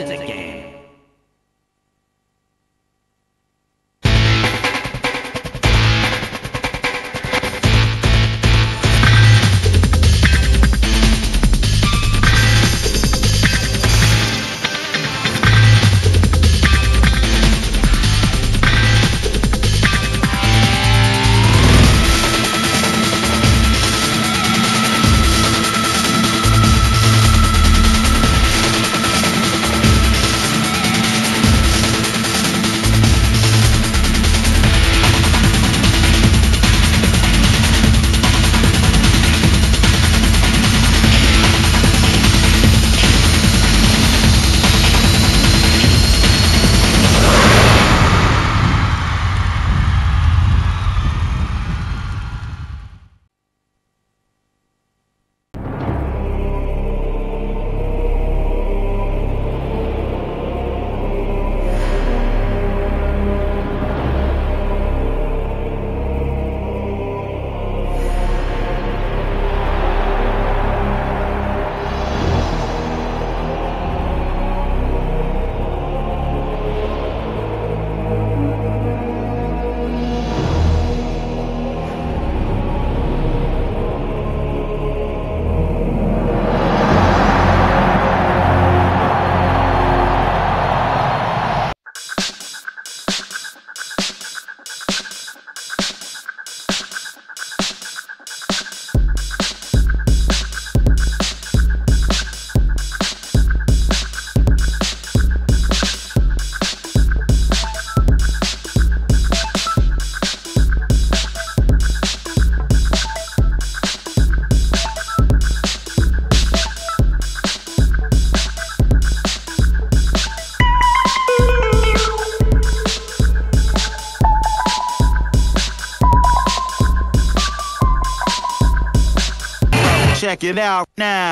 in the game. Check it out now.